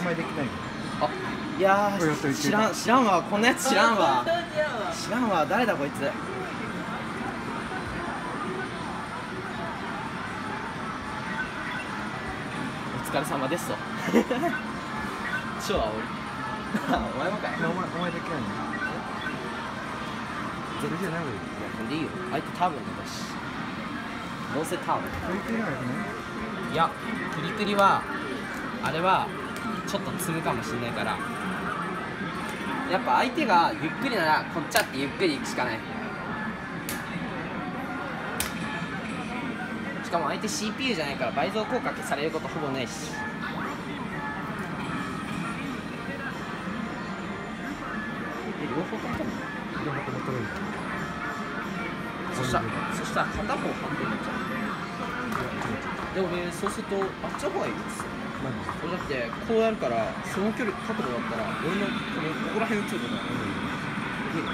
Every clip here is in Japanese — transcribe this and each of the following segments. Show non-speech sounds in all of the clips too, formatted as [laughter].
お前できないの？あいや知らん知らんわ。こんなやつ知らんわ。知らんわ。誰だこいつ？お疲れ様ですと。[laughs] 超煽り [laughs] お前もかい。お前お前できないの？それじゃないわよ。ほんでいいよ。相手多分だし。どうせ多分。いやクリクリはあれはちょっと積むかもしれないから。やっぱ相手がゆっくりならこっちあってゆっくり行くしかない。しかも相手 CPU じゃないから倍増効果消されることほぼないし。え両方買ったの？両方とも取れるそしたらそしたら片方半分になっちゃう。で俺そうするとあっちの方がいいですよ。何俺だってこうやるからその距離角度だったら俺のこのここら辺打つことができる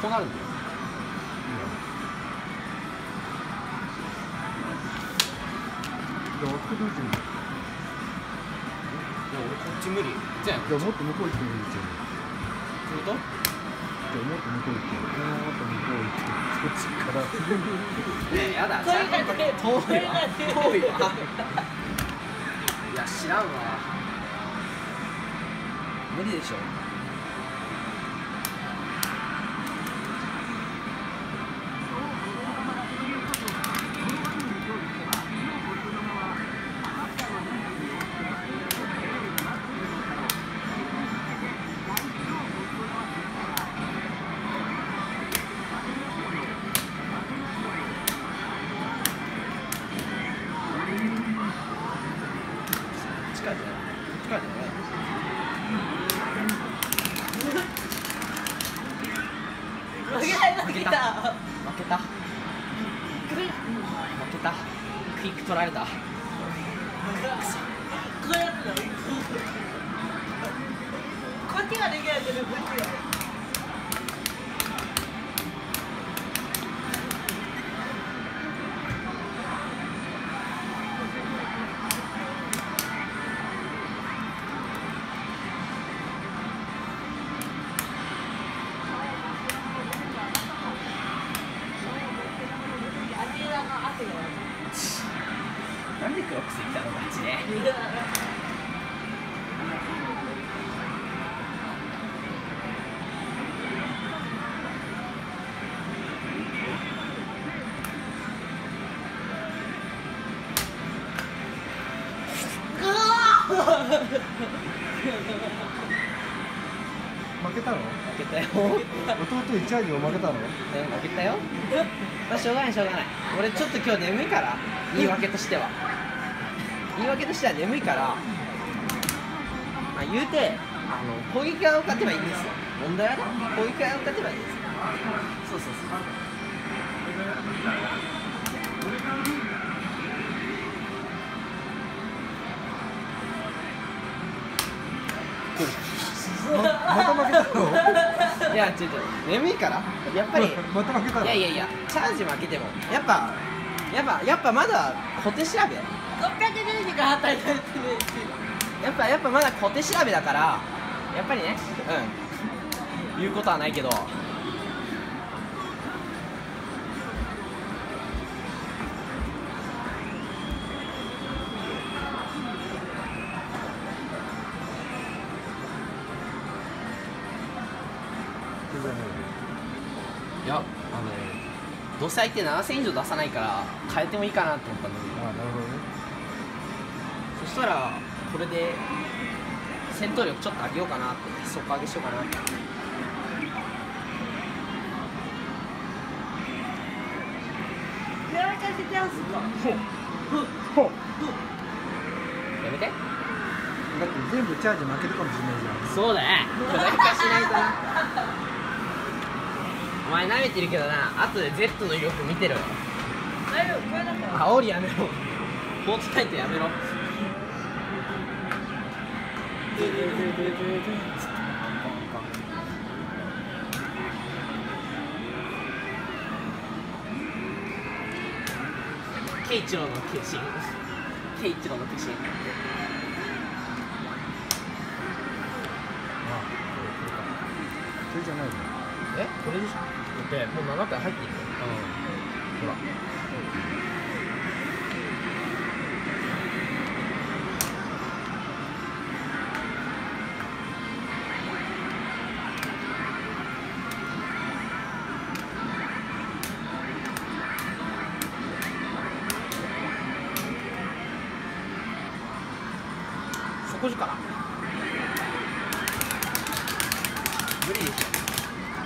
こうなるんだよいや、奥どうしてんのいや俺こっち無理じゃあ、もっと向こう行ってもいいじゃん。するとじゃあ、もっと向こう行って。もっと向こう行って。こっちから。ねえやだ遠いわ遠いわいや知らんわ無理でしょ負けた。負けた。負けた。クイック取られた。こうやってのこっちができないけどこっちが。負けたの？負けたよ。弟一ャージを負けたの？え負けたよ。まあしょうがないしょうがない。俺ちょっと今日眠いから言い訳としては言い訳としては眠いからまあ言うてあの攻撃側を勝てばいいんですよ。問題はね攻撃側を勝てばいいんですよ。そうそうそう。[laughs] ままた負けたの？いや違う違う眠いから。やっぱりまた負けたの？いやいやいやチャージ負けても。やっぱやっぱやっぱまだ小手調べ600年が働いてるやっぱやっぱまだ小手調べだからやっぱりねうん。言うことはないけど。いやあのどうせ相手7000以上出さないから変えてもいいかなって思ったんだけど。あなるほど。そしたらこれで戦闘力ちょっと上げようかなって底上げしようかなって。やめて。だって全部チャージ負けるかもしれないじゃん。そうだね。これだけかしないとな。お前舐めてるけどな。後で Z の威力見てろよ。大丈夫これだから。煽りやめろ。フォートナイトやめろケイチロの化身ケイチロの化身それじゃないのえこれでしょってもう7体入ってるよ、うん、ほら、うん底力無理でしょ。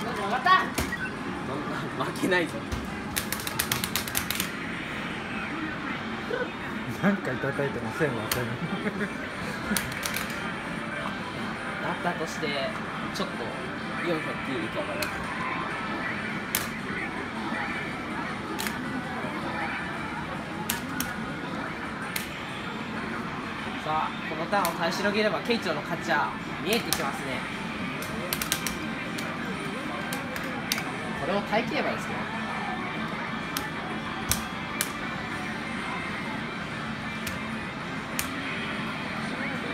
分かった負けないぞ。何回叩いても線は線なったとしてちょっと409いけばなさあこのターンを耐えしのげれば慶長の勝ちは見えてきますね。これを耐えきればいいですけど。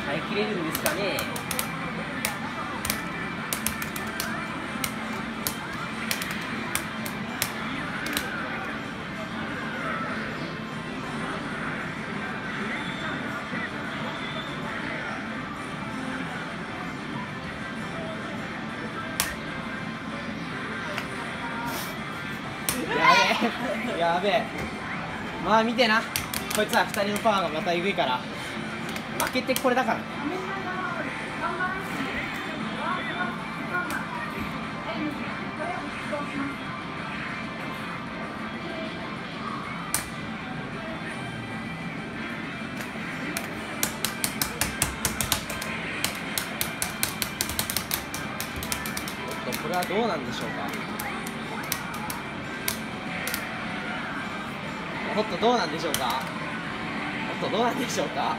耐えきれるんですかね。[laughs] やべえ。まあ見てな。こいつは2人のパワーがまたえぐいから。負けてこれだから。これはどうなんでしょうか。おっとどうなんでしょうか？おっとどうなんでしょうか？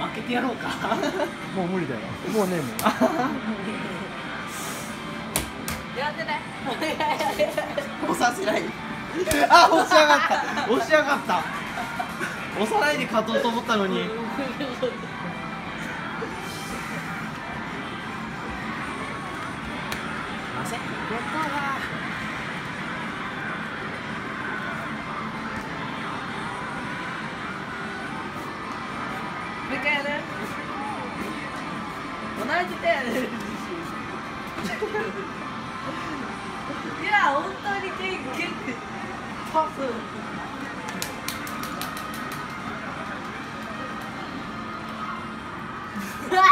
負けてやろうか？[laughs] もう無理だよ。もうねえもん [laughs] やってねお願い。[laughs] 押させない。あ押しやがった。押しやがった。押さないで勝とうと思ったのにません。やったわもう一回やる同じ手やるいや本当に手蹴ってパス。うわっ